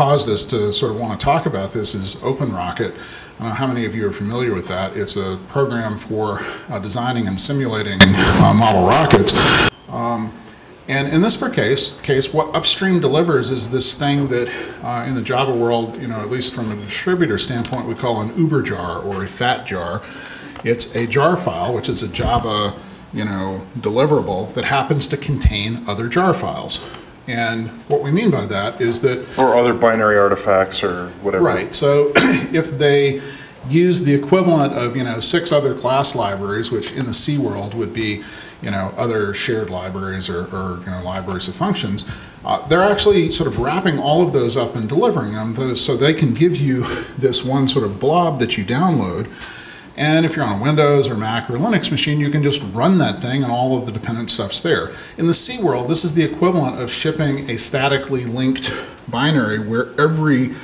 caused us to sort of want to talk about this is OpenRocket. I don't know how many of you are familiar with that. It's a program for uh, designing and simulating uh, model rockets. Um, and in this case, case, what Upstream delivers is this thing that uh, in the Java world, you know, at least from a distributor standpoint, we call an uber jar or a fat jar. It's a jar file, which is a Java, you know, deliverable that happens to contain other jar files. And what we mean by that is that Or other binary artifacts or whatever. Right. So if they use the equivalent of, you know, six other class libraries, which in the C world would be, you know, other shared libraries or, or you know, libraries of functions, uh, they're actually sort of wrapping all of those up and delivering them those, so they can give you this one sort of blob that you download. And if you're on a Windows or Mac or Linux machine, you can just run that thing and all of the dependent stuff's there. In the C world, this is the equivalent of shipping a statically linked binary where every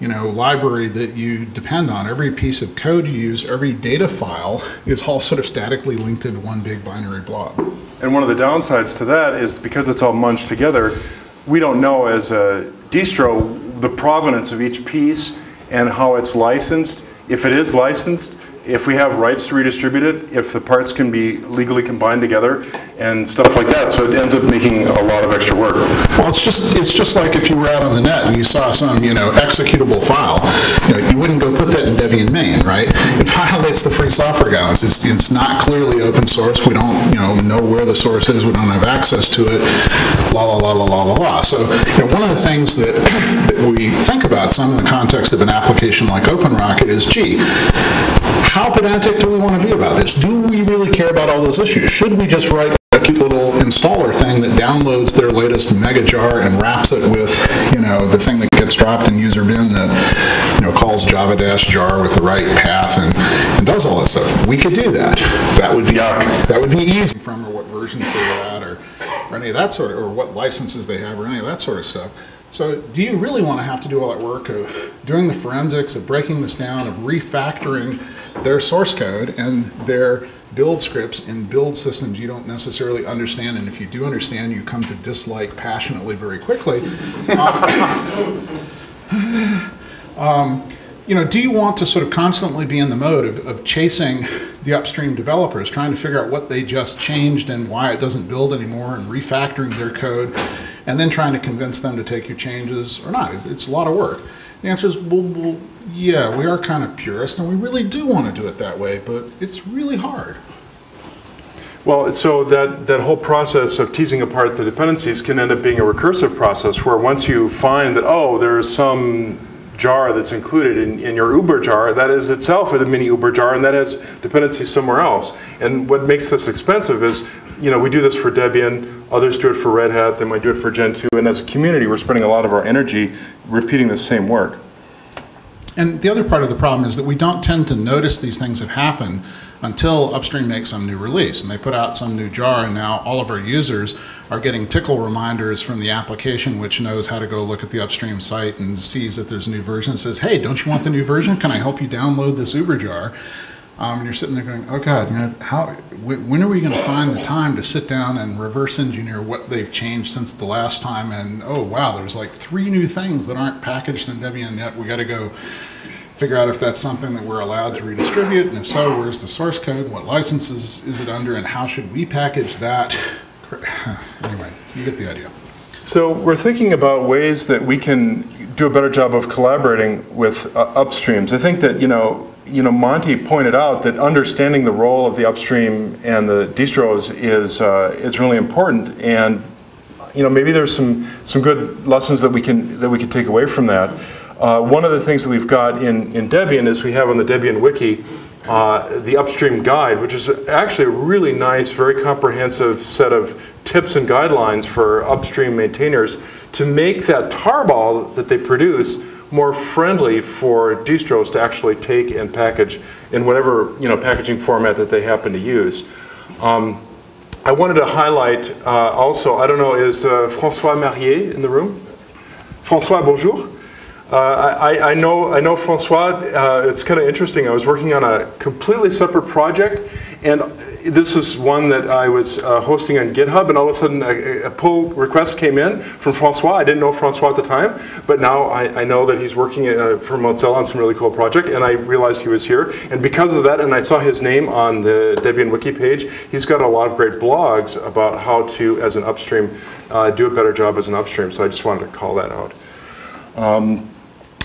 you know, library that you depend on, every piece of code you use, every data file is all sort of statically linked into one big binary blob. And one of the downsides to that is because it's all munched together, we don't know as a distro the provenance of each piece and how it's licensed. If it is licensed, if we have rights to redistribute it, if the parts can be legally combined together and stuff like that. So it ends up making a lot of extra work. Well, it's just it's just like if you were out on the net and you saw some you know executable file, you know you wouldn't go put that in Debian main, right? It violates the free software guidelines. It's, it's not clearly open source. We don't you know know where the source is. We don't have access to it. La la la la la la la. So you know, one of the things that, that we think about some in the context of an application like OpenRocket is, gee, how pedantic do we want to be about this? Do we really care about all those issues? Should we just write a cute little installer thing that downloads their latest mega jar and wraps it with, you know, the thing that gets dropped in user bin that, you know, calls java dash jar with the right path and, and does all that stuff? We could do that. That would be that would be easy from or what versions they were at or, or any of that sort of, or what licenses they have or any of that sort of stuff. So do you really want to have to do all that work of doing the forensics, of breaking this down, of refactoring their source code and their build scripts and build systems you don't necessarily understand, and if you do understand, you come to dislike passionately very quickly. um, you know, do you want to sort of constantly be in the mode of, of chasing the upstream developers, trying to figure out what they just changed and why it doesn't build anymore, and refactoring their code, and then trying to convince them to take your changes or not? It's, it's a lot of work. The answer is, well, well, yeah, we are kind of purists, and we really do want to do it that way, but it's really hard. Well, so that, that whole process of teasing apart the dependencies can end up being a recursive process where once you find that, oh, there's some jar that's included in, in your Uber jar, that is itself a mini Uber jar, and that has dependencies somewhere else. And what makes this expensive is, you know, we do this for Debian, others do it for Red Hat, they might do it for Gentoo, and as a community, we're spending a lot of our energy repeating the same work. And the other part of the problem is that we don't tend to notice these things that happened until Upstream makes some new release. And they put out some new jar, and now all of our users are getting tickle reminders from the application, which knows how to go look at the Upstream site and sees that there's a new version. It says, hey, don't you want the new version? Can I help you download this Uber jar? Um, and you're sitting there going, oh God, how, when are we going to find the time to sit down and reverse engineer what they've changed since the last time? And oh wow, there's like three new things that aren't packaged in Debian yet. We got to go figure out if that's something that we're allowed to redistribute, and if so, where's the source code, what licenses is it under, and how should we package that? Anyway, you get the idea. So we're thinking about ways that we can do a better job of collaborating with uh, upstreams. I think that, you know, you know, Monty pointed out that understanding the role of the upstream and the distros is, uh, is really important, and you know, maybe there's some, some good lessons that we can, that we can take away from that. Uh, one of the things that we've got in, in Debian is we have on the Debian wiki uh, the upstream guide, which is actually a really nice, very comprehensive set of tips and guidelines for upstream maintainers to make that tarball that they produce more friendly for distros to actually take and package in whatever you know packaging format that they happen to use. Um, I wanted to highlight uh, also, I don't know, is uh, François Marier in the room? François, bonjour. Uh, I, I know, I know Francois. Uh, it's kind of interesting. I was working on a completely separate project, and this is one that I was uh, hosting on GitHub, and all of a sudden a, a, pull request came in from Francois. I didn't know Francois at the time, but now I, I know that he's working uh, for Mozilla on some really cool project, and I realized he was here. And because of that, and I saw his name on the Debian Wiki page, he's got a lot of great blogs about how to, as an upstream, uh, do a better job as an upstream. So I just wanted to call that out. Um,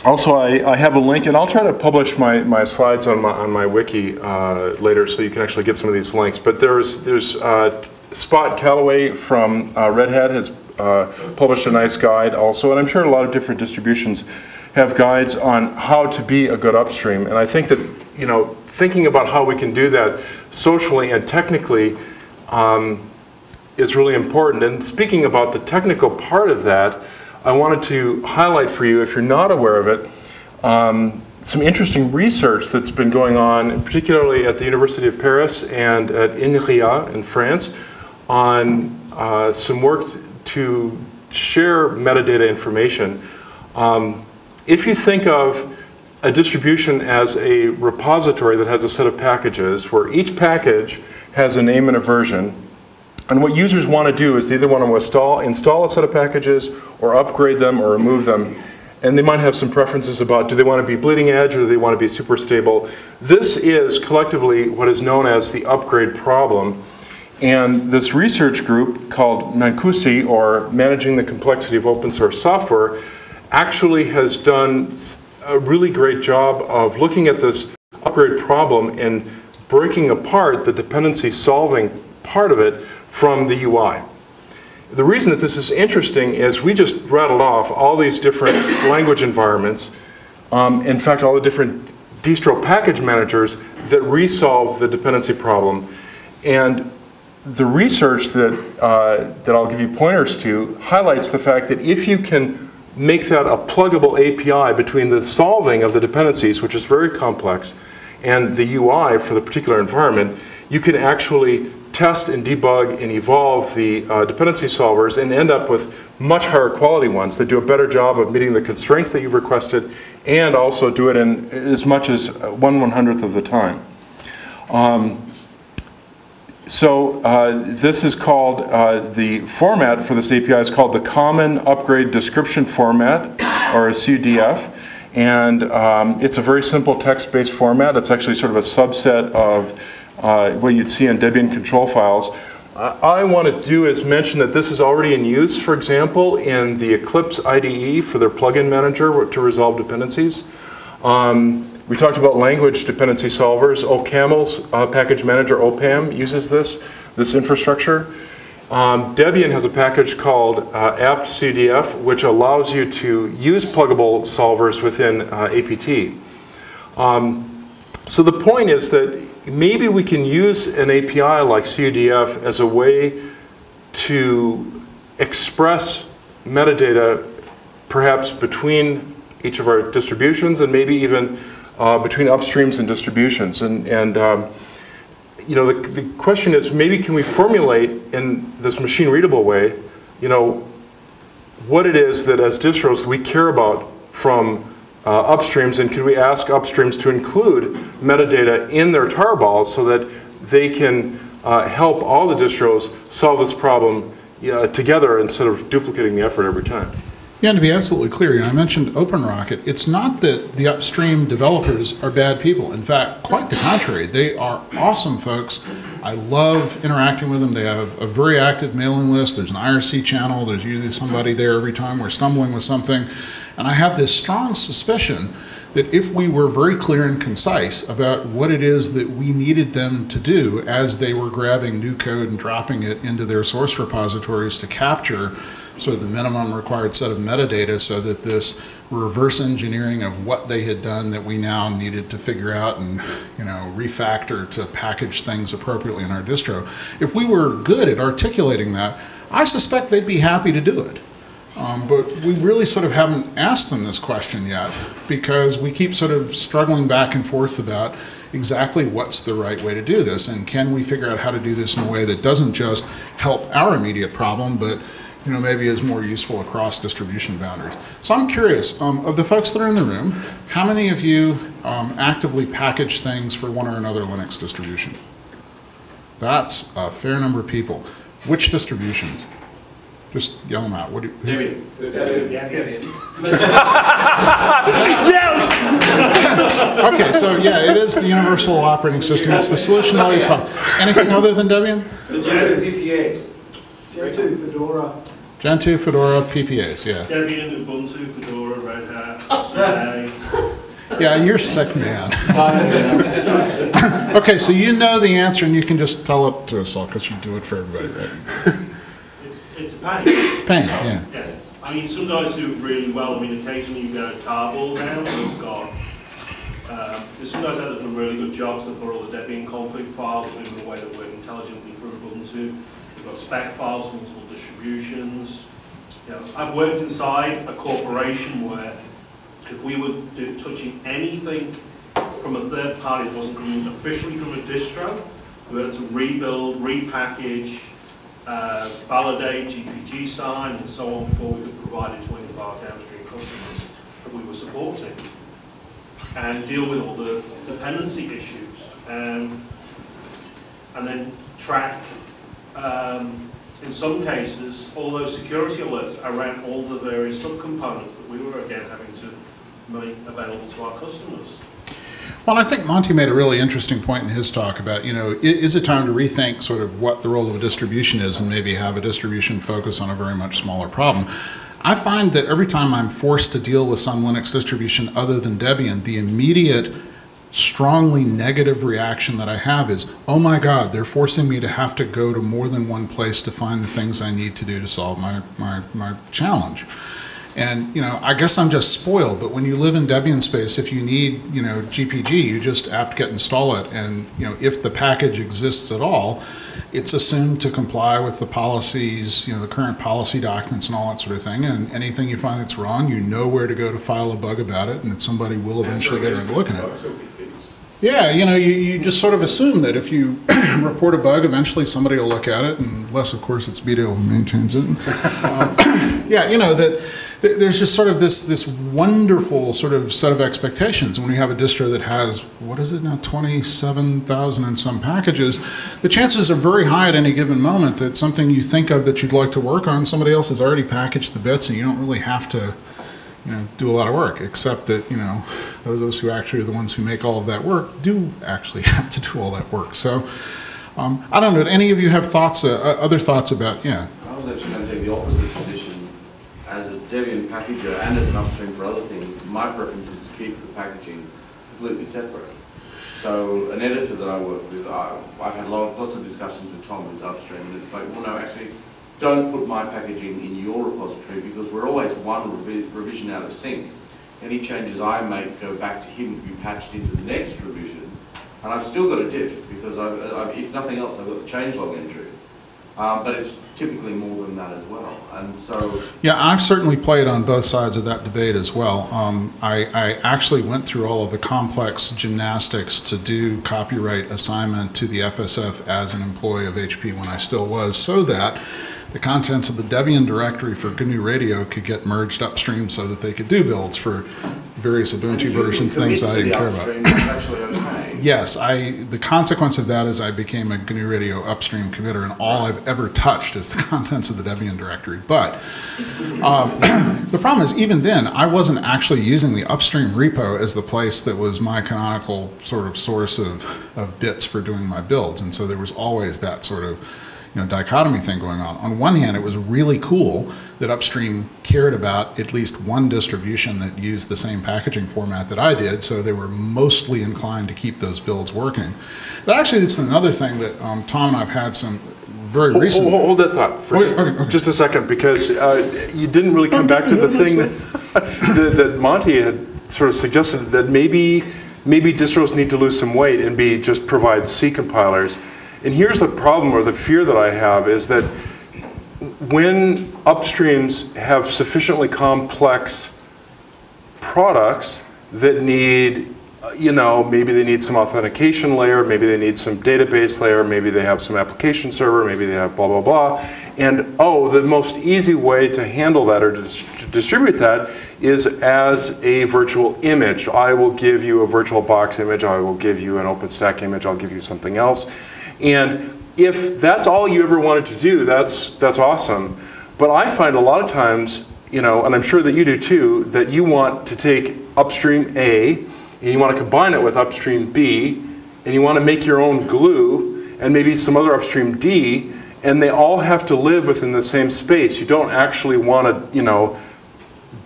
also, I, I, have a link, and I'll try to publish my, my slides on my, on my wiki uh, later so you can actually get some of these links. But there's, there's uh, Spot Callaway from uh, Red Hat has uh, published a nice guide also, and I'm sure a lot of different distributions have guides on how to be a good upstream. And I think that, you know, thinking about how we can do that socially and technically um, is really important. And speaking about the technical part of that, I wanted to highlight for you, if you're not aware of it, um, some interesting research that's been going on, particularly at the University of Paris and at INRIA in France, on uh, some work to share metadata information. Um, if you think of a distribution as a repository that has a set of packages, where each package has a name and a version, and what users want to do is they either want to install, install a set of packages or upgrade them or remove them. And they might have some preferences about do they want to be bleeding edge or do they want to be super stable. This is collectively what is known as the upgrade problem. And this research group called Mancoosi, or Managing the Complexity of Open Source Software, actually has done a really great job of looking at this upgrade problem and breaking apart the dependency solving part of it from the UI. The reason that this is interesting is we just rattled off all these different language environments, um, in fact, all the different distro package managers that resolve the dependency problem. And the research that, uh, that I'll give you pointers to highlights the fact that if you can make that a pluggable API between the solving of the dependencies, which is very complex, and the UI for the particular environment, you can actually test and debug and evolve the uh, dependency solvers and end up with much higher quality ones that do a better job of meeting the constraints that you've requested and also do it in as much as one one hundredth of the time. Um, so uh, this is called, uh, the format for this API is called the Common Upgrade Description Format, or a CUDF. And um, it's a very simple text-based format. It's actually sort of a subset of uh, what you'd see in Debian control files. I want to do is mention that this is already in use, for example, in the Eclipse IDE for their plugin manager to resolve dependencies. Um, we talked about language dependency solvers. OCaml's uh, package manager, OPAM, uses this, this infrastructure. Um, Debian has a package called uh, apt-cudf, which allows you to use pluggable solvers within uh, APT. Um, so the point is that maybe we can use an API like CUDF as a way to express metadata perhaps between each of our distributions and maybe even uh, between upstreams and distributions. And, and um, you know, the, the question is maybe can we formulate in this machine readable way, you know, what it is that as distros we care about from uh, upstreams, and could we ask upstreams to include metadata in their tarballs so that they can uh, help all the distros solve this problem uh, together instead of duplicating the effort every time? Yeah, and to be absolutely clear, you know, I mentioned OpenRocket. It's not that the upstream developers are bad people. In fact, quite the contrary. They are awesome folks. I love interacting with them. They have a very active mailing list. There's an IRC channel. There's usually somebody there every time we're stumbling with something. And I have this strong suspicion that if we were very clear and concise about what it is that we needed them to do as they were grabbing new code and dropping it into their source repositories to capture sort of the minimum required set of metadata so that this reverse engineering of what they had done that we now needed to figure out and you know refactor to package things appropriately in our distro if we were good at articulating that i suspect they'd be happy to do it um, but we really sort of haven't asked them this question yet because we keep sort of struggling back and forth about exactly what's the right way to do this and can we figure out how to do this in a way that doesn't just help our immediate problem but you know, maybe is more useful across distribution boundaries. So I'm curious, um, of the folks that are in the room, how many of you um, actively package things for one or another Linux distribution? That's a fair number of people. Which distributions? Just yell them out. What do you, Debian. okay, so yeah, it is the universal operating system. It's the solution to all your problems. Anything other than Debian? The Gen PPAs. Gentoo, Fedora, Gentoo, Fedora, PPAs, yeah. Debian, Ubuntu, Fedora, Red Hat, Yeah, you're sick, man. Okay, so you know the answer and you can just tell it to us all because you do it for everybody, right? It's, a pain. It's a pain, yeah. Yeah. I mean, some guys do it really well. I mean, occasionally you get a tarball down, it's gone. Um, There's some guys out there that do really good jobs that put all the Debian config files in a way that work intelligently for Ubuntu. We've got spec files multiple distributions. You know, I've worked inside a corporation where if we were do- touching anything from a third party that wasn't coming officially from a distro, we had to rebuild, repackage, uh, validate, GPG sign, and so on before we could provide it to any of our downstream customers that we were supporting, and deal with all the dependency issues, um, and then track, um, in some cases, all those security alerts around all the various subcomponents that we were again having to make available to our customers. Well, I think Monty made a really interesting point in his talk about, you know, is it time to rethink sort of what the role of a distribution is and maybe have a distribution focus on a very much smaller problem? I find that every time I'm forced to deal with some Linux distribution other than Debian, the immediate strongly negative reaction that I have is, oh my God, they're forcing me to have to go to more than one place to find the things I need to do to solve my, my, my challenge. And, you know, I guess I'm just spoiled, but when you live in Debian space, if you need, you know, GPG, you just apt-get install it. And, you know, if the package exists at all, it's assumed to comply with the policies, you know, the current policy documents and all that sort of thing. And anything you find that's wrong, you know where to go to file a bug about it, and that somebody will eventually get around to looking at it. Yeah, you know, you, you just sort of assume that if you report a bug, eventually somebody will look at it, unless, of course, it's Vito who maintains it. Um, yeah, you know, that th- there's just sort of this, this wonderful sort of set of expectations. When you have a distro that has, what is it now, 27,000 and some packages, the chances are very high at any given moment that something you think of that you'd like to work on, somebody else has already packaged the bits, and you don't really have to you know, do a lot of work, except that, you know, those of us who actually are the ones who make all of that work do actually have to do all that work. So, um, I don't know, any of you have thoughts, uh, other thoughts about, yeah, I was actually going to take the opposite position. As a Debian packager and as an upstream for other things, my preference is to keep the packaging completely separate. So an editor that I work with, I, I've had lo- lots of discussions with Tom who's upstream, and it's like, well, no, actually, don't put my packaging in your repository because we're always one revi- revision out of sync. Any changes I make go back to him to be patched into the next revision, and I've still got a diff because I've, I've, if nothing else, I've got the changelog entry. Um, but it's typically more than that as well. And so, Yeah, I've certainly played on both sides of that debate as well. Um, I, I actually went through all of the complex gymnastics to do copyright assignment to the FSF as an employee of HP when I still was, so that the contents of the Debian directory for GNU Radio could get merged upstream so that they could do builds for various Ubuntu versions, things I didn't care about. Yes, I, the consequence of that is I became a GNU Radio upstream committer, and all I've ever touched is the contents of the Debian directory. But um, the problem is, even then, I wasn't actually using the upstream repo as the place that was my canonical sort of source of, of bits for doing my builds. And so there was always that sort of you know, dichotomy thing going on. On one hand, it was really cool that Upstream cared about at least one distribution that used the same packaging format that I did, so they were mostly inclined to keep those builds working. But actually, it's another thing that um, Tom and I've had some very Hold, recent. hold- hold that thought for Okay, just, okay, okay. just a second, because uh, you didn't really come back to the thing that, that that Monty had sort of suggested, that maybe, maybe distros need to lose some weight and be, just provide C compilers. And here's the problem, or the fear that I have, is that when upstreams have sufficiently complex products that need you know, maybe they need some authentication layer, maybe they need some database layer, maybe they have some application server, maybe they have blah, blah, blah. And, oh, the most easy way to handle that or to to distribute that is as a virtual image. I will give you a virtual box image, I will give you an OpenStack image, I'll give you something else. And if that's all you ever wanted to do, that's, that's awesome. But I find a lot of times, you know, and I'm sure that you do too, that you want to take upstream A and you want to combine it with upstream B and you want to make your own glue and maybe some other upstream D and they all have to live within the same space. You don't actually want to, you know,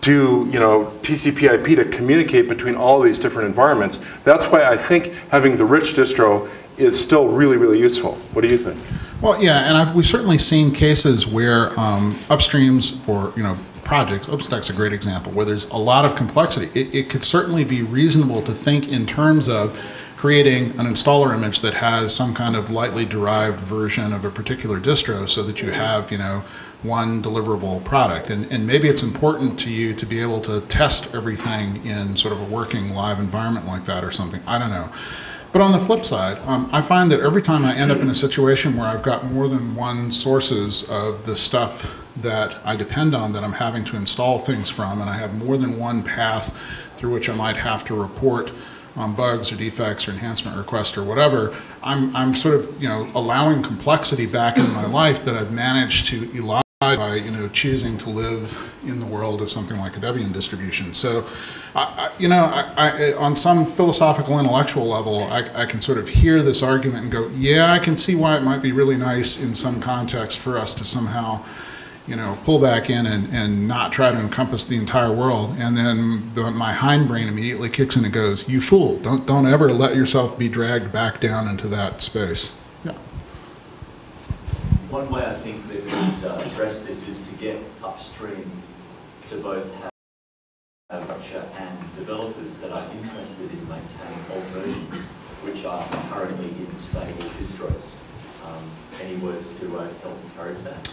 do you know TCP/IP to communicate between all these different environments. That's why I think having the rich distro is still really really useful. What do you think? Well, yeah, and I've, we've certainly seen cases where um, upstreams or, you know, projects, OpenStack's a great example, where there's a lot of complexity. It, it could certainly be reasonable to think in terms of creating an installer image that has some kind of lightly derived version of a particular distro so that you have, you know, one deliverable product. And, and maybe it's important to you to be able to test everything in sort of a working live environment like that or something. I don't know. But on the flip side, um, I find that every time I end up in a situation where I've got more than one sources of the stuff that I depend on that I'm having to install things from, and I have more than one path through which I might have to report on bugs or defects or enhancement requests or whatever, I'm, I'm sort of, you know, allowing complexity back in my life that I've managed to elide by, you know, choosing to live in the world of something like a Debian distribution. So, I, I, you know, I, I, on some philosophical, intellectual level, I, I can sort of hear this argument and go, yeah, I can see why it might be really nice in some context for us to somehow, you know, pull back in and, and not try to encompass the entire world. And then the, my hindbrain immediately kicks in and goes, you fool, don't, don't ever let yourself be dragged back down into that space. Yeah. One way I think that we could uh, address this is to get upstream to both have infrastructure and developers that are interested in maintaining old versions, which are currently in stable distros. Um, Any words to uh, help encourage that?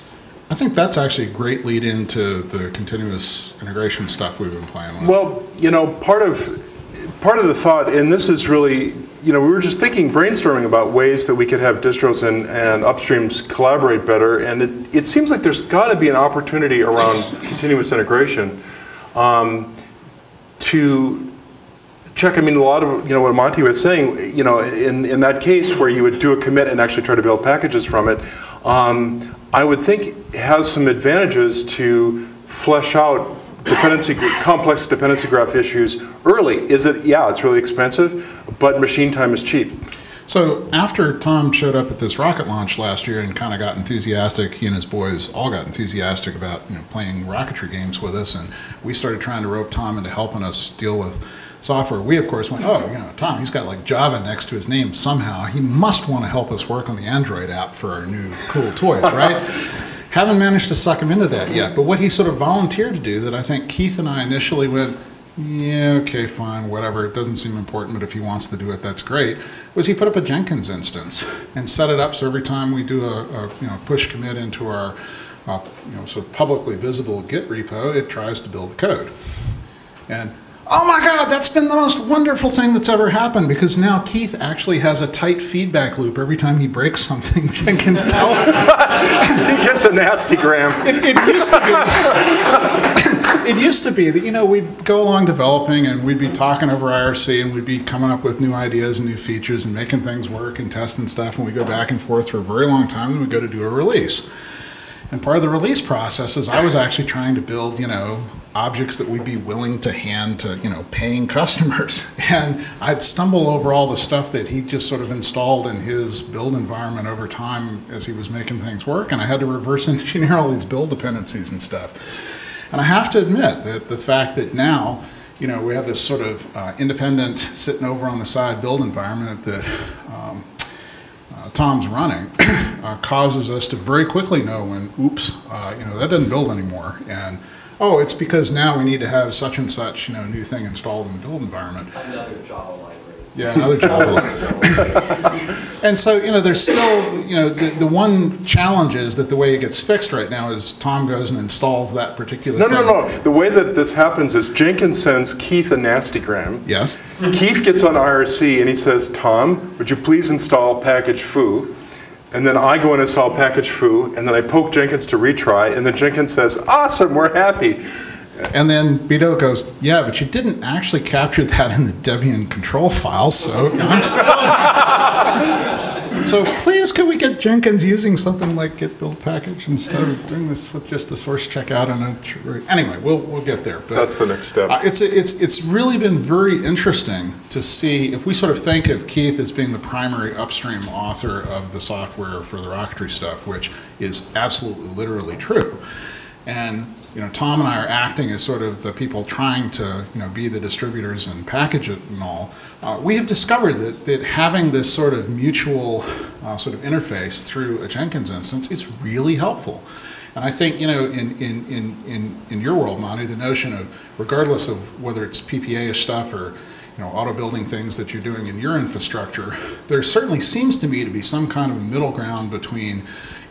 I think that's actually a great lead into the continuous integration stuff we've been playing with. Well, you know, part of part of the thought, and this is really, you know, we were just thinking, brainstorming about ways that we could have distros and, and upstreams collaborate better, and it, it seems like there's got to be an opportunity around continuous integration um, to check. I mean, a lot of you know what Monty was saying. You know, in in that case where you would do a commit and actually try to build packages from it, um, I would think has some advantages to flesh out dependency complex dependency graph issues early. Is it? Yeah, it's really expensive, but machine time is cheap. So after Tom showed up at this rocket launch last year and kind of got enthusiastic, he and his boys all got enthusiastic about you know, playing rocketry games with us, and we started trying to rope Tom into helping us deal with software. We of course went, oh, you know, Tom, he's got like Java next to his name somehow. He must want to help us work on the Android app for our new cool toys, right? Haven't managed to suck him into that yet. But what he sort of volunteered to do that I think Keith and I initially went, yeah, okay, fine, whatever. It doesn't seem important, but if he wants to do it, that's great. Was he put up a Jenkins instance and set it up so every time we do a, a you know push commit into our uh, you know sort of publicly visible Git repo, it tries to build the code. And oh my God, that's been the most wonderful thing that's ever happened because now Keith actually has a tight feedback loop every time he breaks something. Jenkins tells him. he gets a nasty gram. It, it used to be. it used to be that you know we'd go along developing and we'd be talking over IRC and we'd be coming up with new ideas and new features and making things work and testing stuff and we'd go back and forth for a very long time and we'd go to do a release. And part of the release process is I was actually trying to build, you know, objects that we'd be willing to hand to, you know, paying customers. And I'd stumble over all the stuff that he just sort of installed in his build environment over time as he was making things work. And I had to reverse engineer all these build dependencies and stuff. And I have to admit that the fact that now, you know, we have this sort of uh, independent sitting over on the side build environment that um, uh, Tom's running uh, causes us to very quickly know when, oops, uh, you know, that doesn't build anymore. And, oh, it's because now we need to have such and such, you know, new thing installed in the build environment. Another Java library. Yeah, another Java. Library. and so, you know, there's still you know, the, the one challenge is that the way it gets fixed right now is Tom goes and installs that particular No, thing. no, no. The way that this happens is Jenkins sends Keith a nastygram. Yes? Keith gets on IRC and he says, Tom, would you please install package foo? And then I go in and solve package foo, and then I poke Jenkins to retry, and then Jenkins says, awesome, we're happy. And then Bdale goes, yeah, but you didn't actually capture that in the Debian control file, so I'm stuck. So please, could we get Jenkins using something like git build package instead of doing this with just the source checkout and a, tr- anyway, we'll, we'll get there. but- That's the next step. Uh, It's, it's, it's really been very interesting to see, if we sort of think of Keith as being the primary upstream author of the software for the rocketry stuff, which is absolutely literally true. And, you know, Tom and I are acting as sort of the people trying to, you know, be the distributors and package it and all. Uh, we have discovered that, that having this sort of mutual uh, sort of interface through a Jenkins instance is really helpful. And I think, you know, in, in, in, in, in your world, Manu, the notion of regardless of whether it's PPA-ish stuff or, you know, auto building things that you're doing in your infrastructure, there certainly seems to me to be some kind of middle ground between,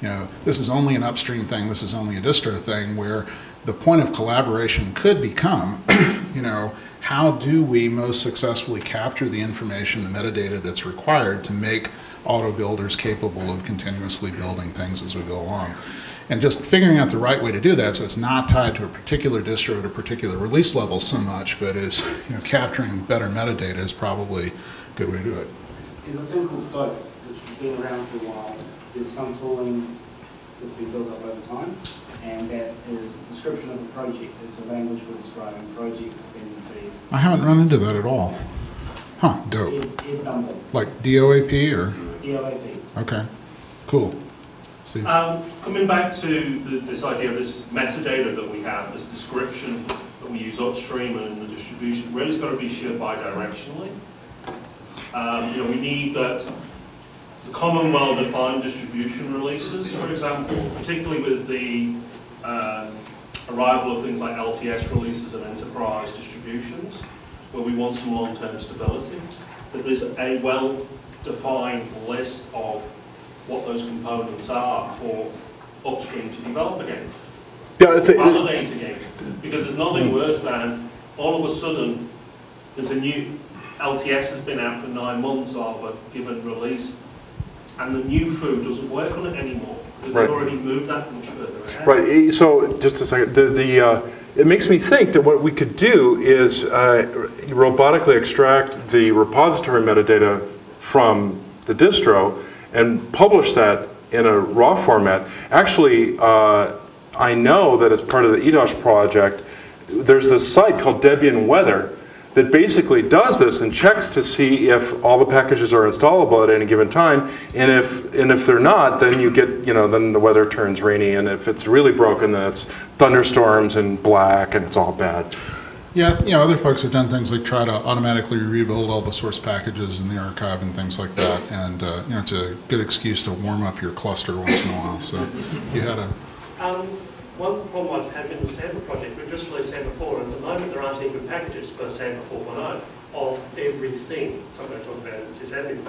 you know, this is only an upstream thing, this is only a distro thing, where the point of collaboration could become, you know, how do we most successfully capture the information, the metadata that's required to make auto builders capable of continuously building things as we go along? And just figuring out the right way to do that so it's not tied to a particular distro at a particular release level so much, but is, you know, capturing better metadata is probably a good way to do it. There's a thing called Stoke, which has been around for a while. There's some tooling that's been built up over time, and that is a description of a project. It's a language for describing projects, dependencies. I haven't run into that at all. Huh, dope. Ed, Edd Dumbill, Like DOAP or, DOAP. okay, cool. See, Um, coming back to the, this idea of this metadata that we have, this description that we use upstream and the distribution, really has got to be shared bidirectionally. Um, you know, we need that the common well-defined distribution releases, for example, particularly with the um, arrival of things like LTS releases and enterprise distributions, where we want some long-term stability, that there's a well-defined list of what those components are for upstream to develop against, Yeah, it's a, validate against. Because there's nothing worse than all of a sudden, there's a new, LTS has been out for nine months of a given release, and the new food doesn't work on it anymore, because Right. we've already moved that much further ahead. Right, eh, so just a second, the, the, uh, it makes me think that what we could do is uh, robotically extract the repository metadata from the distro and publish that in a raw format. Actually, uh, I know that as part of the E EDOS project, there's this site called Debian Weather that basically does this and checks to see if all the packages are installable at any given time. And if, and if they're not, then you get, you know, then the weather turns rainy. And if it's really broken, then it's thunderstorms and black and it's all bad. Yeah, you know, other folks have done things like try to automatically rebuild all the source packages in the archive and things like that. And, uh, you know, it's a good excuse to warm up your cluster once in a while. So you had a, Um, one problem I've had with the Samba project, we've just released Samba 4, and at the moment there aren't any good packages for Samba 4.0 of everything, something I talked about in sysadmin.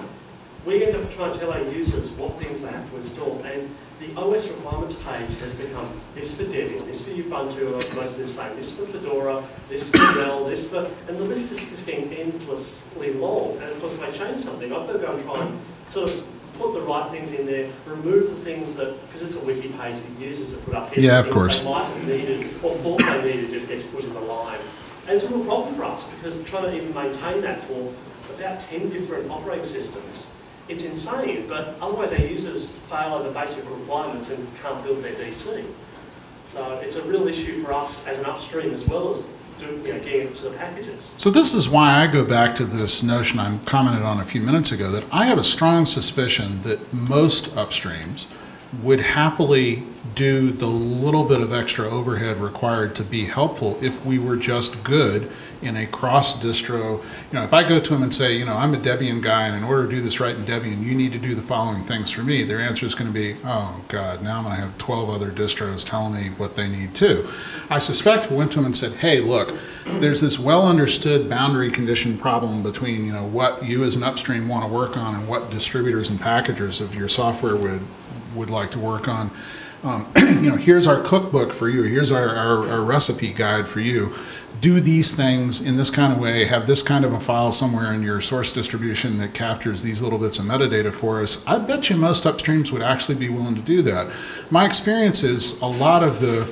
We end up trying to tell our users what things they have to install, and the OS requirements page has become this for Debian, this for Ubuntu, most of this same, this for Fedora, this for Dell, this for, and the list is just getting endlessly long. And of course, if I change something, I've got to go and try and sort of put the right things in there, remove the things that, because it's a wiki page that users have put up. here. Yeah, of course. They might have needed or thought they needed just gets put in the line. And it's a real problem for us because trying to even maintain that for about 10 different operating systems, it's insane, but otherwise our users fail over the basic requirements and can't build their DC. So it's a real issue for us as an upstream as well as you know, getting the packages. So this is why I go back to this notion I commented on a few minutes ago, that I have a strong suspicion that most upstreams would happily do the little bit of extra overhead required to be helpful if we were just good in a cross distro. You know, if I go to them and say, you know, I'm a Debian guy, and in order to do this right in Debian, you need to do the following things for me, their answer is going to be, oh, God, now I'm going to have 12 other distros telling me what they need too. I suspect we went to them and said, hey, look, there's this well-understood boundary condition problem between, you know, what you as an upstream want to work on and what distributors and packagers of your software would, would like to work on. Um, you know, here's our cookbook for you, here's our, our, our recipe guide for you. Do these things in this kind of way, have this kind of a file somewhere in your source distribution that captures these little bits of metadata for us. I bet you most upstreams would actually be willing to do that. My experience is a lot of the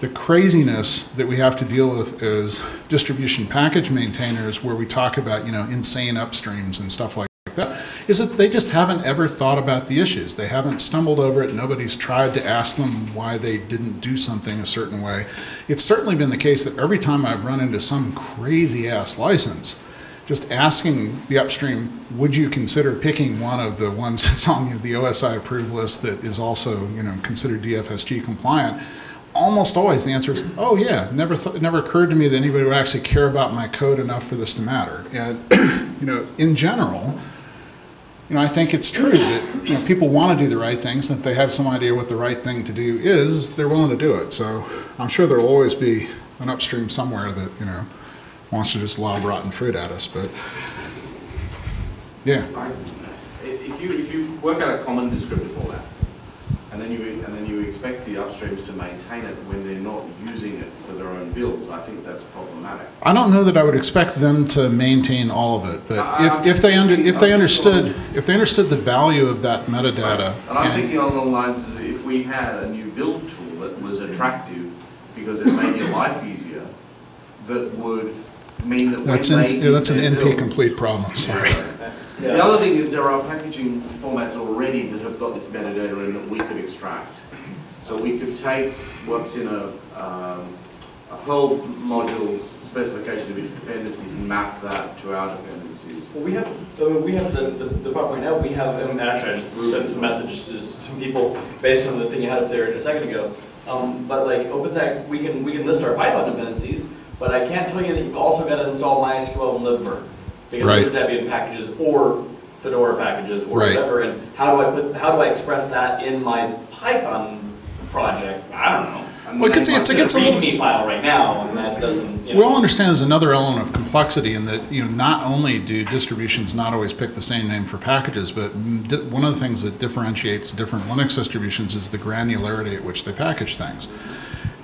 the craziness that we have to deal with is distribution package maintainers where we talk about, you know, insane upstreams and stuff like that, is that they just haven't ever thought about the issues. They haven't stumbled over it. Nobody's tried to ask them why they didn't do something a certain way. It's certainly been the case that every time I've run into some crazy ass license, just asking the upstream, would you consider picking one of the ones that's on the OSI approved list that is also, you know, considered DFSG compliant? Almost always the answer is, oh yeah, never never occurred to me that anybody would actually care about my code enough for this to matter. And you know, in general, you know, I think it's true that you know, people want to do the right things, if they have some idea what the right thing to do is, they're willing to do it. So I'm sure there'll always be an upstream somewhere that you know wants to just lob rotten fruit at us. But yeah, If you, if you work out a common descriptor format, and then you, and then you expect the upstreams to maintain it when they're not using it for their own builds, I think that's problematic. I don't know that I would expect them to maintain all of it, but I- if, if they under, if they thinking- understood if they understood the value of that metadata, And I'm and- thinking along the lines that if we had a new build tool that was attractive because it made your life easier, that would mean that when that's they an did that's an their NP builds- complete problem. Sorry. The other thing is there are packaging formats already that have got this metadata in that we could extract. So we could take what's in a, um, a Perl module's specification of its dependencies and map that to our dependencies. Well, we have, I mean, we have the, the, the part right now, we have, and actually, I just sent some message to some people based on the thing you had up there a second ago. Um, but like OpenStack, we can, we can list our Python dependencies, but I can't tell you that you've also got to install MySQL and libvirt. Because those are Debian packages or Fedora packages or Right. whatever, and how do I put, how do I express that in my Python project? I don't know. And Well, it gets- it's- it gets a little- README file right now, and that doesn't, you know. We all understand there's another element of complexity in that, you know, not only do distributions not always pick the same name for packages, but mm, di- one of the things that differentiates different Linux distributions is the granularity at which they package things.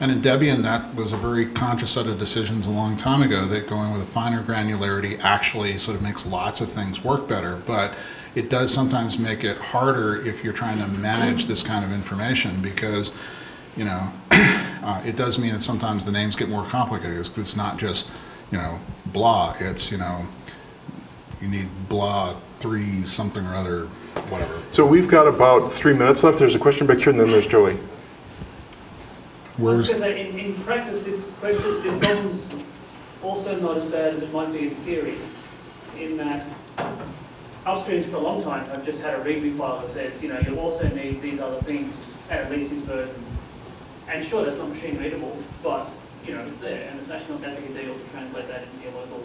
And in Debian, that was a very conscious set of decisions a long time ago that going with a finer granularity actually sort of makes lots of things work better. But it does sometimes make it harder if you're trying to manage this kind of information because, you know, uh, it does mean that sometimes the names get more complicated because it's not just, you know, blah. It's, you know, you need blah three something or other, whatever. So we've got about three minutes left. There's a question back here, and then there's Joey. I Where's, going in, in practice, this question, this problem's also not as bad as it might be in theory, in that upstreams for a long time have just had a README file that says, you know, you also need these other things, and at least this version. And sure, that's not machine readable, but, you know, it's there, and it's actually not that big a deal to translate that into your local,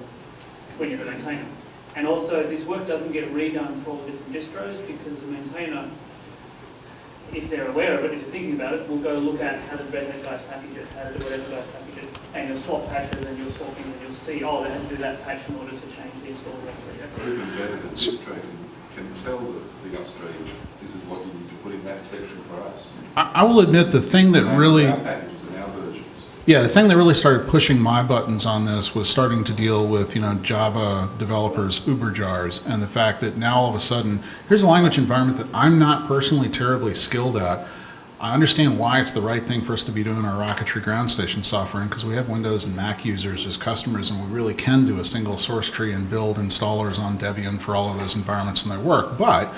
when you're the maintainer. And also, this work doesn't get redone for all the different distros, because the maintainer if they're aware of it, if they're thinking about it, will go look at how the Red Hat guys package it, how the whatever guys package it, and you'll swap patches and you'll swap in and you'll see, oh, they had to do that patch in order to change the install directory. Even better, the administrator can tell the, the upstream, this is what you need to put in that section for us. I, I will admit the thing that Our- really. Packages and our versions. Yeah, the thing that really started pushing my buttons on this was starting to deal with, you know, Java developers' Uber jars and the fact that now all of a sudden, here's a language environment that I'm not personally terribly skilled at. I understand why it's the right thing for us to be doing our Rocketry ground station software because we have Windows and Mac users as customers and we really can do a single source tree and build installers on Debian for all of those environments and they work. But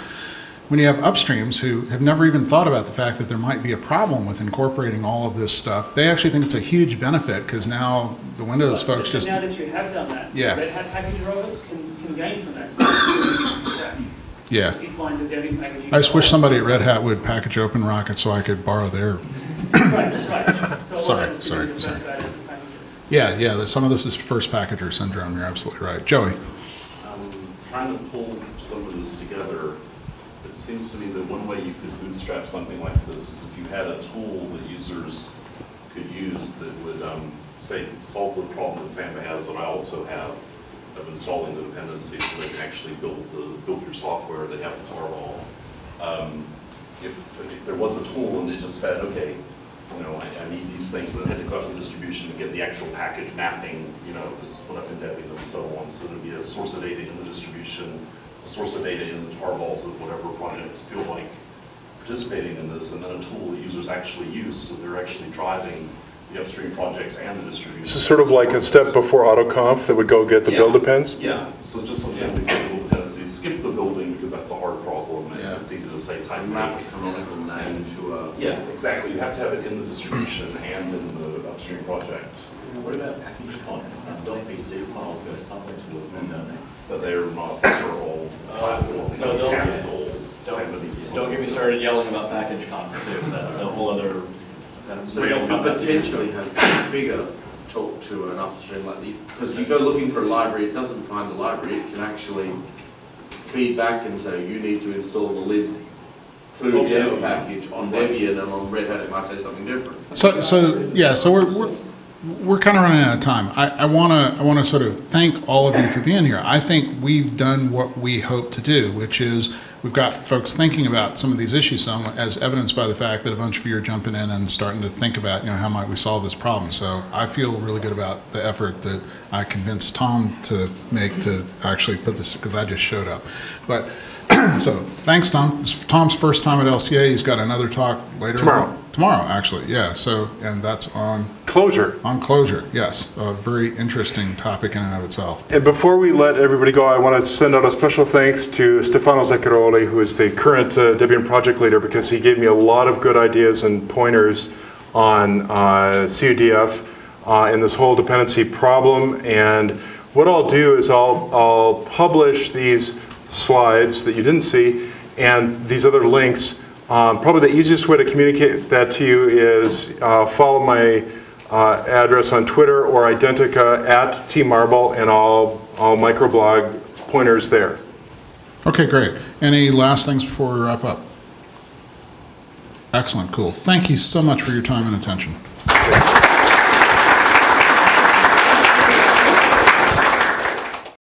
when you have upstreams who have never even thought about the fact that there might be a problem with incorporating all of this stuff, they actually think it's a huge benefit because now the Windows But- folks just, Now that you have done that, Yeah. Red Hat packager of can, can gain from that. Yeah. If you find a Debian package. I just wish somebody at Red Hat would package OpenRocket so I could borrow their, Right, right. So Sorry, sorry, sorry. first go to the package? yeah, yeah, some of this is first packager syndrome, you're absolutely right. Joey? Um, Trying to pull some of this together, it seems to me that one way you could bootstrap something like this is if you had a tool that users could use that would, um, say, solve the problem that Samba has that I also have of installing the dependencies so they can actually build the, build your software, they have the tarball. Um, If, if there was a tool and it just said, okay, you know, I, I need these things, and I had to go out to the distribution to get the actual package mapping, you know, split up in Debian and so on, so there'd be a source of data in the distribution, source of data in the tarballs of whatever projects feel like participating in this, and then a tool that users actually use, so they're actually driving the upstream projects and the distribution. This is sort of like a step before AutoConf that would go get the build depends? Yeah, so just something to get little dependencies, skip the building because that's a hard problem, and Yeah. it's easy to say type Map make. a canonical name to a. Yeah, exactly, you have to have it in the distribution and in the upstream project, What about package con? .pc files go somewhere towards them, mm-hmm. don't they? but they're not, they're all platforms, no, don't- Haskell, Don't, don't get me started yelling about package conf too, that's a whole other kind So you real could potentially have configure talk to an upstream like the, because you go looking for a library, it doesn't find the library, it can actually feed back and say, you need to install the lib foo dev package on Debian and on Red Hat it might say something different. So, so, yeah, so we're, we're, we're kind of running out of time. I, want to, I want to sort of thank all of you for being here. I think we've done what we hope to do, which is we've got folks thinking about some of these issues, some as evidenced by the fact that a bunch of you are jumping in and starting to think about, you know, how might we solve this problem. So I feel really good about the effort that I convinced Tom to make to actually put this, because I just showed up. But, so, thanks, Tom. It's Tom's first time at LCA. He's got another talk later. Tomorrow. Tomorrow, actually, yeah. So, and that's on, Clojure. on Clojure, yes. A very interesting topic in and of itself. And before we let everybody go, I want to send out a special thanks to Stefano Zacchiroli, who is the current uh, Debian project leader, because he gave me a lot of good ideas and pointers on uh, CUDF uh, and this whole dependency problem. And what I'll do is I'll, I'll publish these slides that you didn't see and these other links. Um, Probably the easiest way to communicate that to you is uh, follow my uh, address on Twitter or Identi.ca at tmarble, and I'll, I'll microblog pointers there. Okay, great. Any last things before we wrap up? Excellent, cool. Thank you so much for your time and attention.